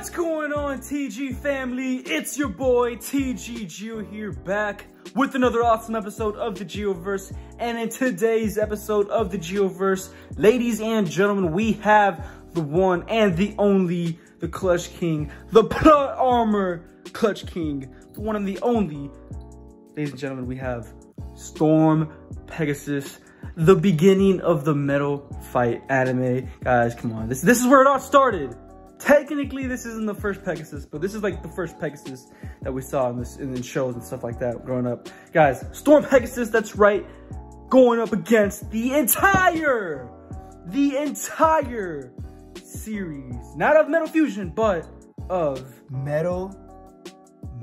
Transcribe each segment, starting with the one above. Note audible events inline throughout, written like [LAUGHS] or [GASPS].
What's going on, TG family? It's your boy, TG Gio here, back with another awesome episode of the Gioverse. And in today's episode of the Gioverse, ladies and gentlemen, we have the one and the only, the Clutch King, the Plot Armor Clutch King, the one and the only. Ladies and gentlemen, we have Storm Pegasus, the beginning of the metal fight anime. Guys, come on. This, this is where it all started. Technically, this isn't the first Pegasus, but this is like the first Pegasus that we saw in this in shows and stuff like that growing up. Guys, Storm Pegasus, that's right, going up against the entire, the entire series. Not of Metal Fusion, but of Metal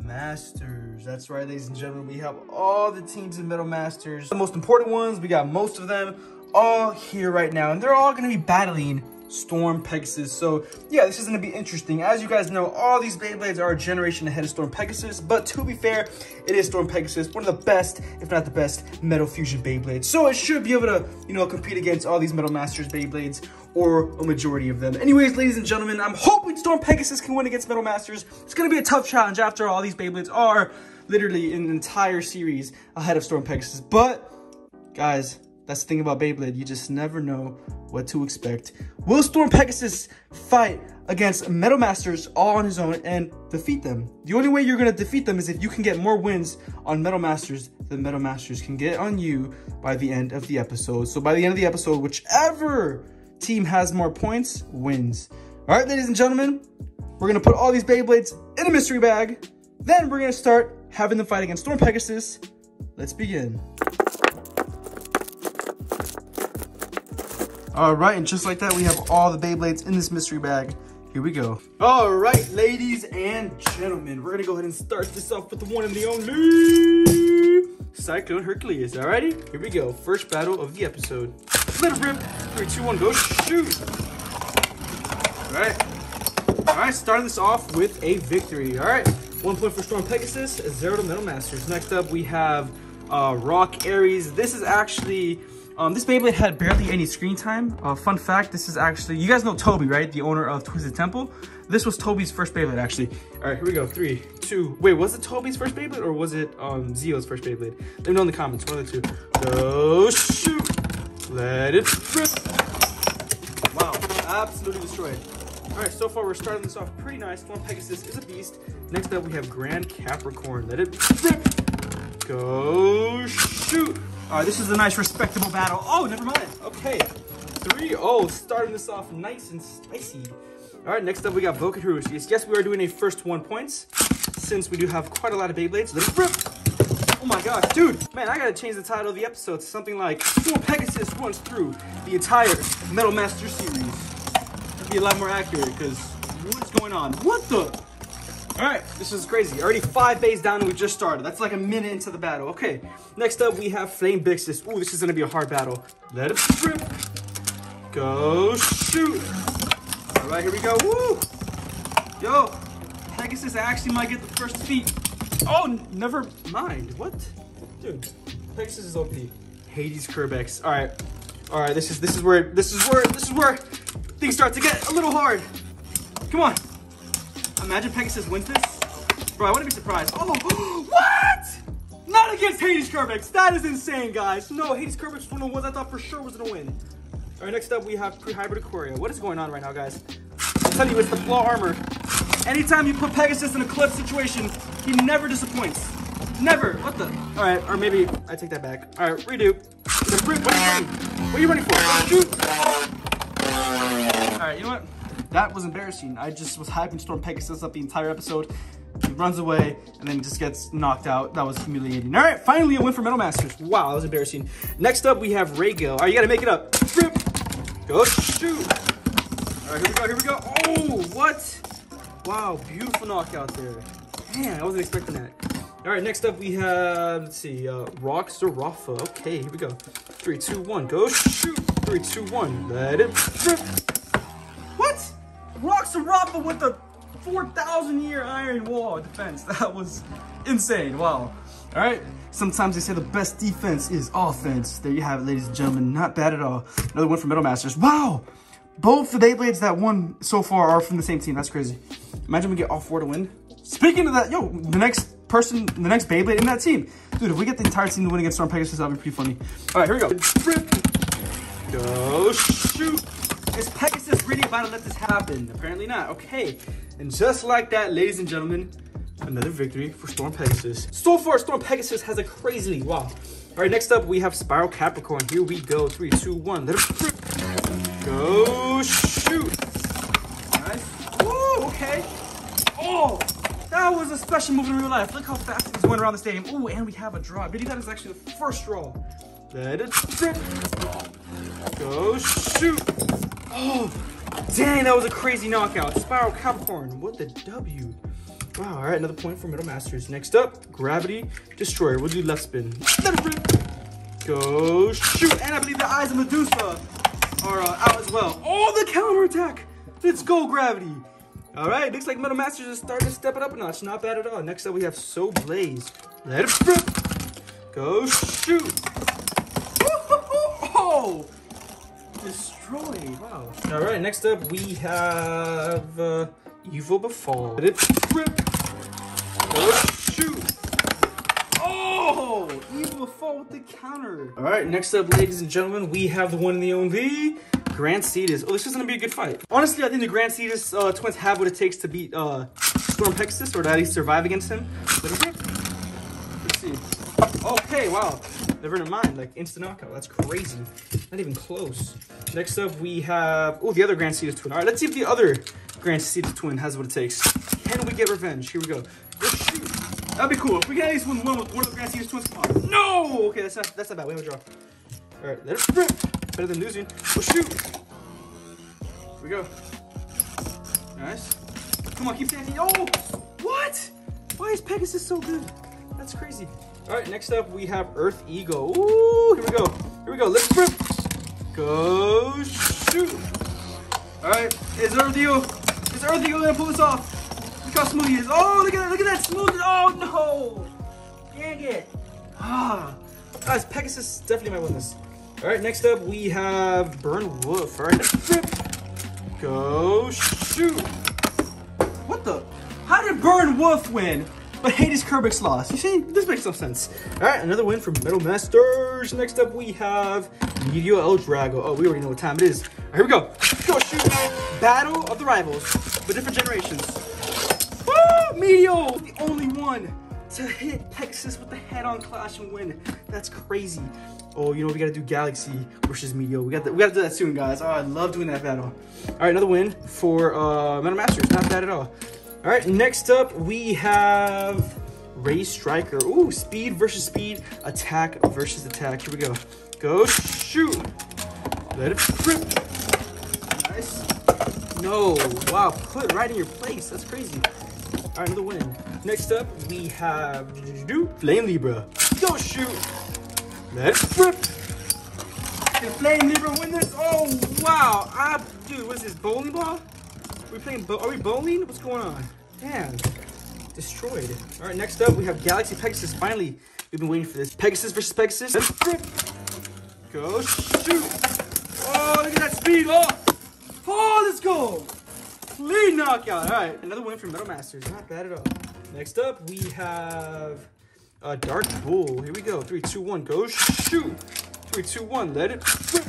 Masters. That's right, ladies and gentlemen. We have all the teams in Metal Masters. The most important ones, we got most of them all here right now. And they're all going to be battling Storm Pegasus. So yeah, this is going to be interesting. As you guys know, all these Beyblades are a generation ahead of Storm Pegasus. But to be fair, it is Storm Pegasus, one of the best, if not the best, Metal Fusion Beyblades. So it should be able to, you know, compete against all these Metal Masters Beyblades or a majority of them. Anyways, ladies and gentlemen, I'm hoping Storm Pegasus can win against Metal Masters. It's going to be a tough challenge after all these Beyblades are literally an entire series ahead of Storm Pegasus. But, guys, that's the thing about Beyblade. You just never know what to expect. Will Storm Pegasus fight against Metal Masters all on his own and defeat them? The only way you're going to defeat them is if you can get more wins on Metal Masters than Metal Masters can get on you by the end of the episode. So by the end of the episode, whichever team has more points wins. All right, ladies and gentlemen, we're going to put all these Beyblades in a mystery bag. Then we're going to start having them fight against Storm Pegasus. Let's begin. All right, and just like that, we have all the Beyblades in this mystery bag. Here we go. All right, ladies and gentlemen, we're gonna go ahead and start this off with the one and the only Cyclone Hercules. Alrighty, here we go. First battle of the episode. Let it rip. Three, two, one, go shoot. All right. All right, starting this off with a victory. All right, one point for Storm Pegasus, zero to Metal Masters. Next up, we have uh, Rock Aries. This is actually um, this Beyblade had barely any screen time. Uh, fun fact, this is actually, you guys know Toby, right? The owner of Twisted Tempo. This was Toby's first Beyblade, actually. All right, here we go. Three, two, wait, was it Toby's first Beyblade or was it um, Zeo's first Beyblade? Let me know in the comments, one of the two. Go shoot. Let it rip. Wow, absolutely destroyed. All right, so far we're starting this off pretty nice. Storm Pegasus is a beast. Next up, we have Grand Capricorn. Let it rip. Go shoot. All right, this is a nice respectable battle. Oh, never mind. Okay, three. Oh, starting this off nice and spicy. All right, next up we got Heroes. Yes, yes, we are doing a first one points since we do have quite a lot of Beyblades. Let rip. Oh my gosh, dude, man, I gotta change the title of the episode to something like Storm Pegasus runs through the entire Metal Master series. That'd be a lot more accurate because what's going on? What the? All right, this is crazy. Already five bays down and we just started. That's like a minute into the battle. Okay, next up we have Flame Byxis. Ooh, this is gonna be a hard battle. Let it rip. Go shoot. All right, here we go. Woo! Yo, Pegasus actually might get the first defeat. Oh, never mind. What? Dude, Pegasus is OP. Hades Kerbecs. All right, all right. This is this is where this is where this is where things start to get a little hard. Come on. Imagine Pegasus wins this. Bro, I wouldn't be surprised. Oh, [GASPS] what? Not against Hades Kerbecs. That is insane, guys. No, Hades Kerbecs was one of the ones I thought for sure was gonna win. All right, next up we have Pre-Hybrid Aquaria. What is going on right now, guys? I'm telling you, it's the Flaw Armor. Anytime you put Pegasus in a clip situation, he never disappoints. Never. What the? All right, or maybe I take that back. All right, redo. What are you running? What are you running for? Shoot. All right, you know what? That was embarrassing. I just was hyping Storm Pegasus up the entire episode. He runs away and then just gets knocked out. That was humiliating. All right, finally a win for Metal Masters. Wow, that was embarrassing. Next up, we have Raygo. All right, you gotta make it up. Go shoot. All right, here we go, here we go. Oh, what? Wow, beautiful knockout there. Man, I wasn't expecting that. All right, next up we have, let's see, uh, Rafa. Okay, here we go. Three, two, one, go shoot. Three, two, one, let it rip. Rockstar Rafa with a 4,000 year iron wall defense. [LAUGHS] That was insane. Wow. All right. Sometimes they say the best defense is offense. There you have it, ladies and gentlemen. Not bad at all. Another one for Metal Masters. Wow. both the Beyblades that won so far are from the same team. That's crazy. Imagine we get all four to win. Speaking of that, yo, the next person, the next Beyblade in that team. Dude, if we get the entire team to win against Storm Pegasus, that'd be pretty funny. All right, here we go. Go oh, shoot. Is Pegasus really about to let this happen? Apparently not. Okay. And just like that, ladies and gentlemen, another victory for Storm Pegasus. So far, Storm Pegasus has a crazy wow. All right, next up, we have Spiral Capricorn. Here we go. Three, two, one. Let it. Go shoot. Nice. Woo, okay. Oh, that was a special move in real life. Look how fast he's going around the stadium. Oh, and we have a draw. Maybe that is actually the first draw. Let it. Go shoot. Oh, dang, that was a crazy knockout. Spiral Capricorn, what the W? Wow, all right, another point for Metal Masters. Next up, Gravity Destroyer. We'll do left spin. Go shoot. And I believe the eyes of Medusa are uh, out as well. Oh, the counter attack. Let's go, Gravity. All right, looks like Metal Masters is starting to step it up a notch. Not bad at all. Next up, we have Sol Blaze. Let it rip. Go shoot. [LAUGHS] Oh, destroyed. Wow. All right, next up, we have uh, Evil Befall. Let it rip. Go shoot. Oh, Evil Befall with the counter. All right, next up, ladies and gentlemen, we have the one and the only Grand Cetus. Oh, this is gonna be a good fight. Honestly, I think the Grand Cetus uh, twins have what it takes to beat uh, Storm Pegasus, or to at least survive against him. Okay. Let's see. Okay, wow. Never in mind, like instant knockout. That's crazy. Not even close. Next up, we have oh the other Grand Cetus twin. All right, let's see if the other Grand Cetus twin has what it takes. Can we get revenge? Here we go. That'd be cool. If we can at least win one with one of the Grand Cetus twins. Come on. No. Okay, that's not that's not bad. We have a draw. All right, rip. Better than losing. Oh shoot. Here we go. Nice. Come on, keep standing. Oh, what? Why is Pegasus so good? That's crazy. All right, next up we have Earth Eagle. Ooh, here we go. Here we go. Let's rip. Go shoot. All right, is Earth Eagle, is Earth Eagle gonna pull this off? Look how smooth he is. Oh, look at that, look at that smooth. Oh no. Dang it. Ah. Guys, Pegasus definitely might win this. All right, next up we have Burn Wolf. All right, rip. Go shoot. What the? How did Burn Wolf win? But Hades Kerbecs lost. You see, this makes no sense. All right, another win for Metal Masters. Next up, we have Meteor L-Drago. Oh, we already know what time it is. Here we go. Go shoot. Battle of the Rivals, but different generations. Woo! Meteor, the only one to hit Pegasus with the head-on clash and win. That's crazy. Oh, you know, we gotta do Galaxy versus Meteor. We got we gotta do that soon, guys. Oh, I love doing that battle. All right, another win for uh, Metal Masters. Not bad at all. All right, next up we have Ray Striker. Ooh, speed versus speed, attack versus attack. Here we go. Go shoot. Let it rip. Nice. No, wow, put right in your place. That's crazy. All right, another win. Next up we have Flame Libra. Go shoot. Let it rip. Can Flame Libra win this? Oh wow, I, dude, what's this bowling ball? we playing, are we bowling? What's going on? Damn, destroyed. All right, next up we have Galaxy Pegasus. Finally, we've been waiting for this. Pegasus versus Pegasus. Let's rip. Go shoot. Oh, look at that speed. Oh, oh let's go. Clean knockout. All right, another win for Metal Masters. Not bad at all. Next up we have uh, Dark Bull. Here we go. Three, two, one. Go shoot. Three, two, one. Let it rip.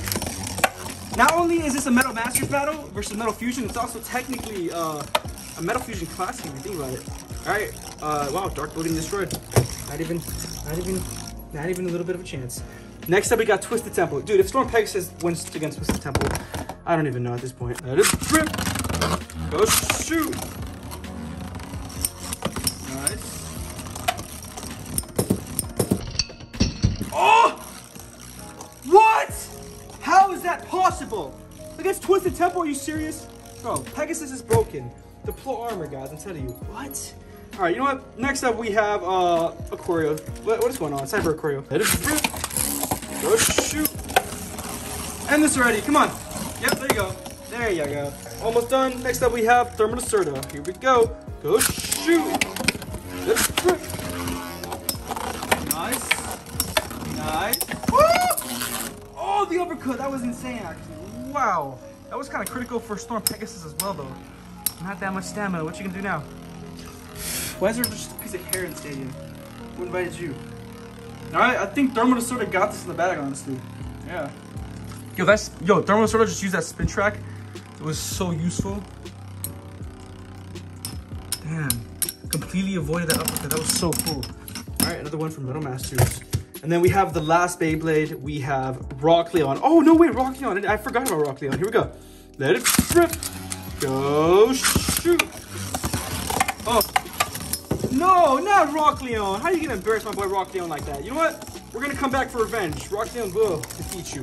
Not only is this a Metal Masters battle versus Metal Fusion, it's also technically uh, a Metal Fusion Classic if you think about it. All right, uh, wow, Dark getting destroyed. Not even, not even, not even a little bit of a chance. Next up, we got Twisted Tempo. Dude, if Storm Pegasus wins against Twisted Tempo, I don't even know at this point. Let it rip. Go shoot. Oh! What? How is that possible? Against Twisted Tempo, are you serious? Bro, Pegasus is broken. Deploy armor, guys, I'm telling you. What? All right, you know what? Next up, we have uh, Aquario. What, what is going on? Cyber Aquario. Let it rip. Go shoot. End this already. Come on. Yep, there you go. There you go. Almost done. Next up, we have Thermal. Here we go. Go shoot. Let it rip. Nice. Nice. Woo! Oh, the uppercut. That was insane, actually. Wow. That was kind of critical for Storm Pegasus as well, though. Not that much stamina. What you gonna do now? Why is there just a piece of hair in the stadium? Who invited you? Alright, I think Thermal sort of got this in the bag, honestly. Yeah. Yo, that's yo, Thermal sort of just used that spin track. It was so useful. Damn. Completely avoided that uppercut. That was so cool. Alright, another one from Metal Masters. And then we have the last Beyblade. We have Rock Leon. Oh, no, wait, Rock Leon. I forgot about Rock Leon. Here we go. Let it rip. Go shoot. Oh. No, not Rock Leon. How are you going to embarrass my boy Rock Leon like that? You know what? We're going to come back for revenge. Rock Leon will defeat you.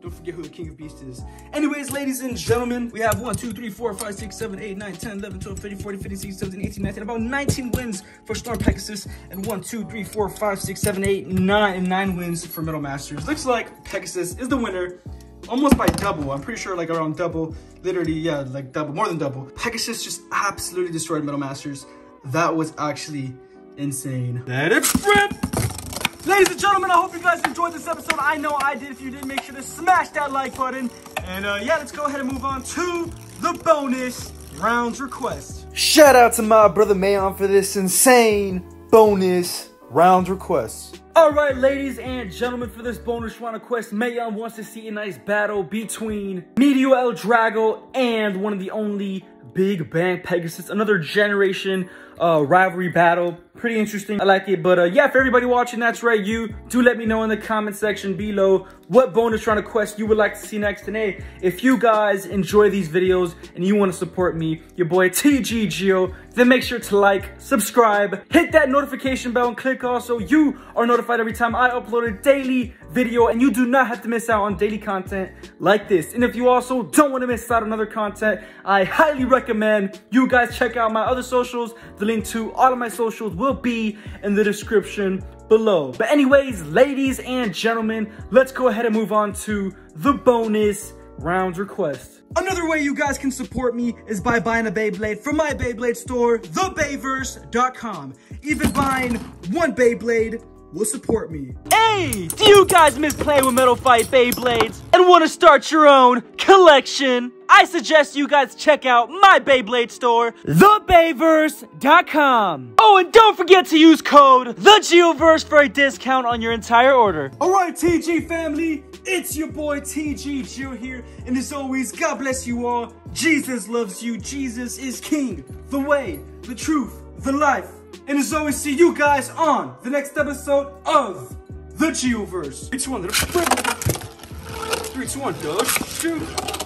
Don't forget who the King of Beasts is. Anyways, ladies and gentlemen, we have 1, 2, 3, 4, 5, 6, 7, 8, 9, 10, 11, 12, 13, 14, 15, 16, 17, 18, 19, about 19 wins for Storm Pegasus, and 1, 2, 3, 4, 5, 6, 7, 8, 9, and 9 wins for Metal Masters. Looks like Pegasus is the winner. Almost by double. I'm pretty sure like around double. Literally, yeah, like double, more than double. Pegasus just absolutely destroyed Metal Masters. That was actually insane. Let it rip! Ladies and gentlemen, I hope you guys enjoyed this episode. I know I did. If you did, make sure to smash that like button. And uh, yeah, let's go ahead and move on to the bonus rounds request. Shout out to my brother Mayon for this insane bonus rounds request. All right, ladies and gentlemen, for this bonus round of quest, Mayon wants to see a nice battle between Meteor L-Drago and one of the only Big Bang Pegasus, another generation uh, rivalry battle. Pretty interesting. I like it. But uh, yeah, for everybody watching, that's right, you. Do let me know in the comment section below what bonus round of quest you would like to see next. And hey, if you guys enjoy these videos and you want to support me, your boy TG Gio, then make sure to like, subscribe, hit that notification bell, and click also. You are notified every time I upload a daily video, and you do not have to miss out on daily content like this. And if you also don't want to miss out on other content, I highly recommend you guys check out my other socials. The link to all of my socials will be in the description below. But anyways, ladies and gentlemen, let's go ahead and move on to the bonus rounds request. Another way you guys can support me is by buying a Beyblade from my Beyblade store, thebeyverse.com. Even buying one Beyblade will support me. Hey, do you guys miss playing with Metal Fight Beyblades and want to start your own collection? I suggest you guys check out my Beyblade store, thebeyverse.com. Oh, and don't forget to use code TheGioverse for a discount on your entire order. Alright, TG family, it's your boy TG Gio here, and as always, God bless you all. Jesus loves you. Jesus is King, the way, the truth, the life. And as always, see you guys on the next episode of The Gioverse. 3, 2, 1, 3, 2, 1, dog. Shoot.